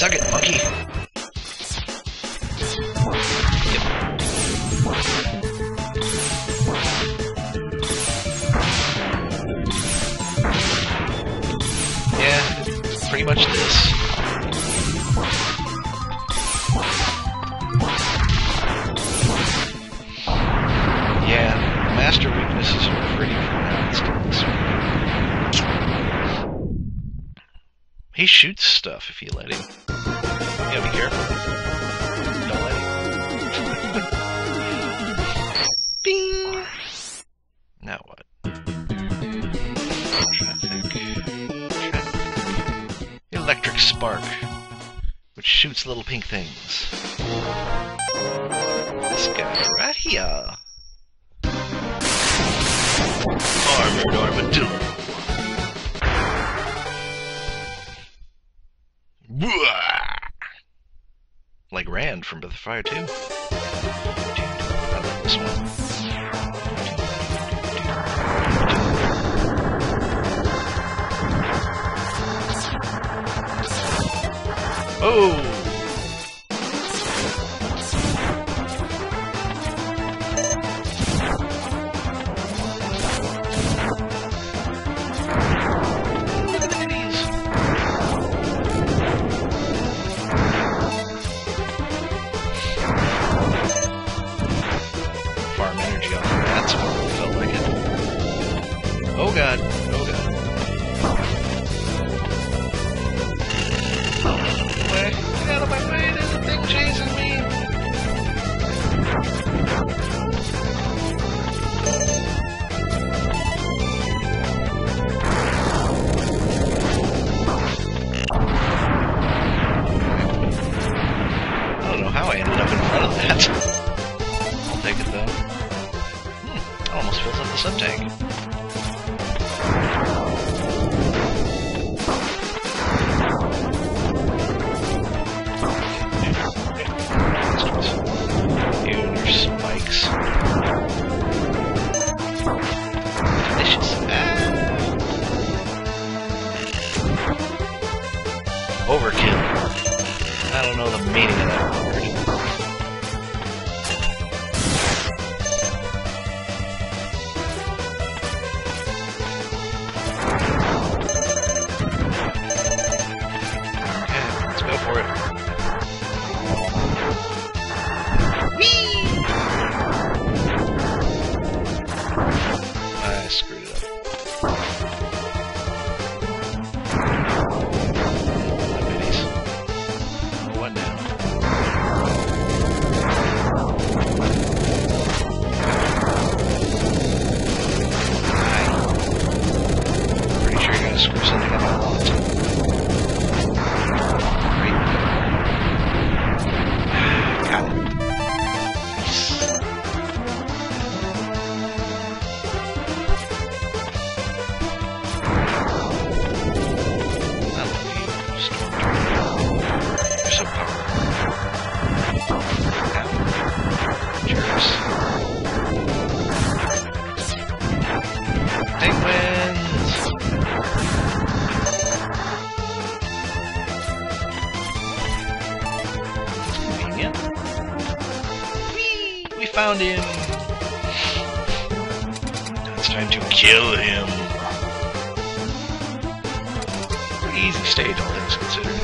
Suck it, monkey! Yeah, pretty much this. Stuff if you let him. You gotta be careful. Don't let him. Bing! Now what? Electric spark, which shoots little pink things. This guy right here. Armored armadillo. Like Rand from Breath of Fire 2. I like this one. Oh! Convenient. Whee! We found him! Now it's time to kill him. Pretty easy stage, all things considered.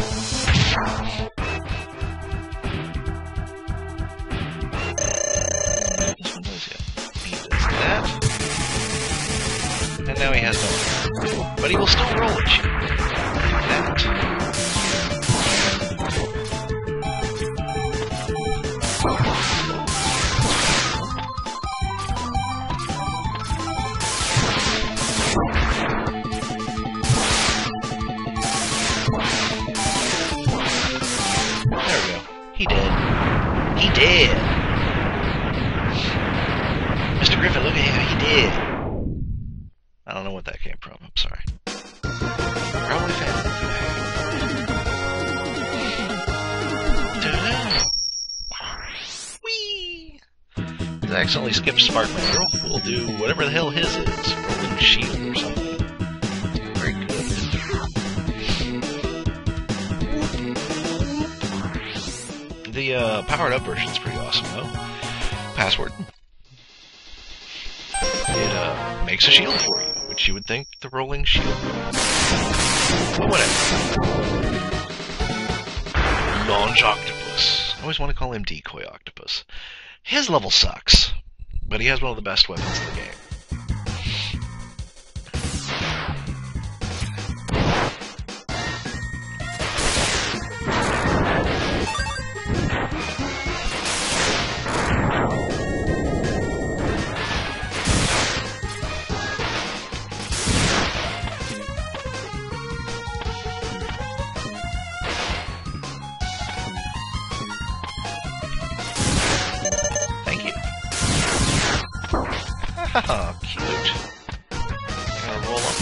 This one does, yeah. He does that. And now he has no But he will still roll at you. That. He did. Mr. Griffin, look at him. He did. I don't know what that came from. I'm sorry. Probably family. I accidentally skipped Sparkman. We'll do whatever the hell his is. Rolling Shield or something. The uh, powered up version's pretty awesome though. Password. It uh, makes a shield for you, which you would think the rolling shield would. But whatever. Launch Octopus. I always want to call him Decoy Octopus. His level sucks, but he has one of the best weapons in the game. Oh, cute. I'm gonna roll up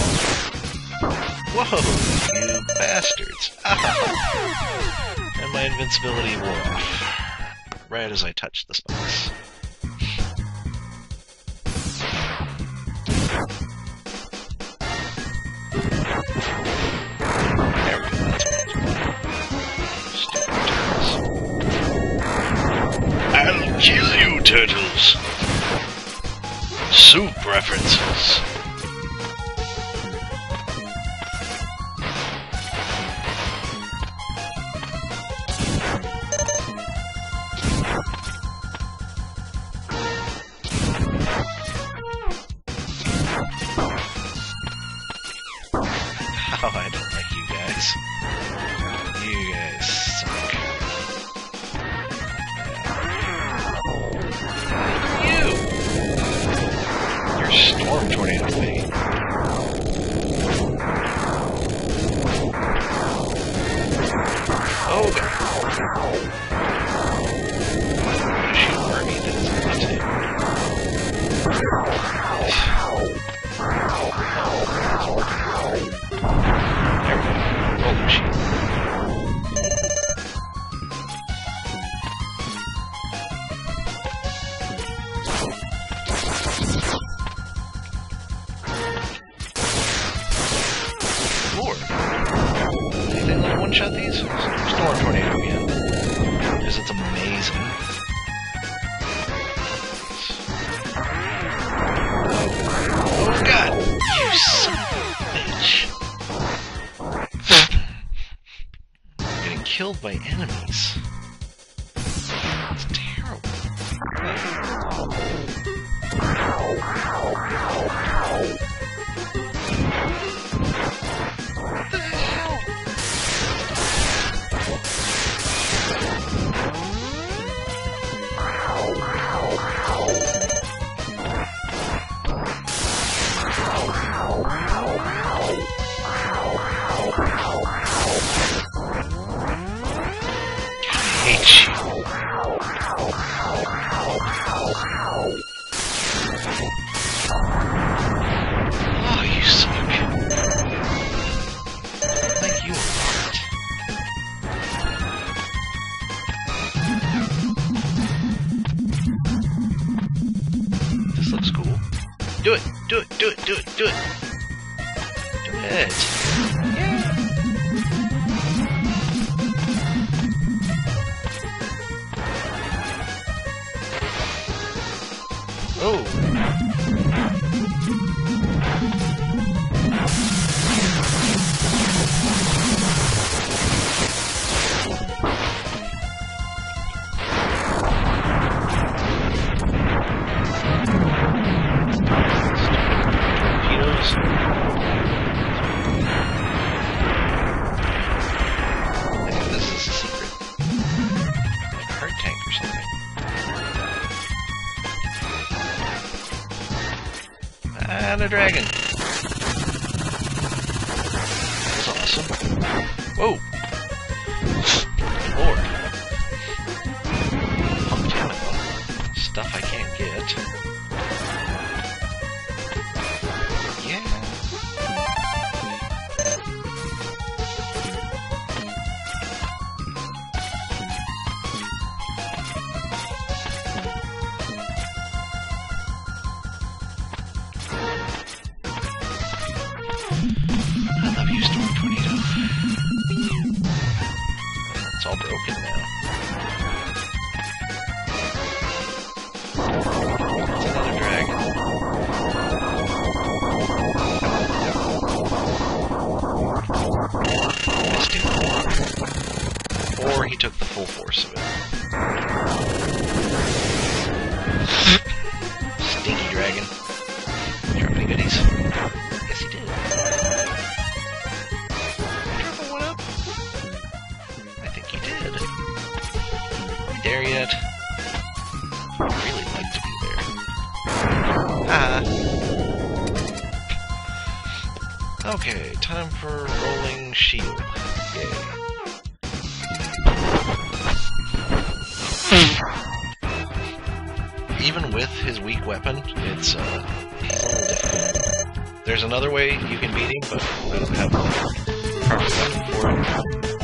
Whoa, you bastards. Ah. And my invincibility wore off. Right as I touched the spikes. I'll kill you, turtles! Soup killed by enemies. It's terrible. Cool. Do it! Do it! Do it! Do it! Do it! Do it! And a dragon. That's awesome. Whoa! There yet? I'd really like to be there. Ah. Okay, time for rolling shield. Yay. Even with his weak weapon, it's uh, he's a little difficult. There's another way you can beat him, but I don't have the proper weapon for it.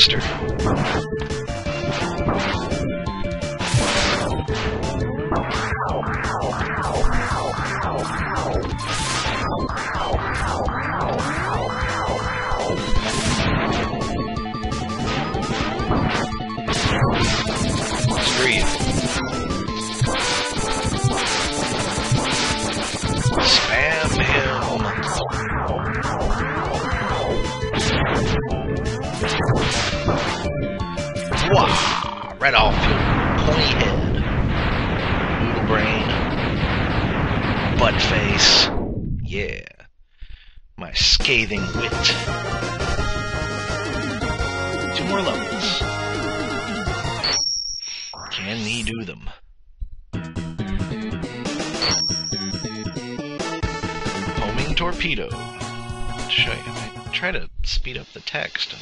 Buster. Face. Yeah. My scathing wit. Two more levels. Can he do them? Homing torpedo. To show you, I try to speed up the text.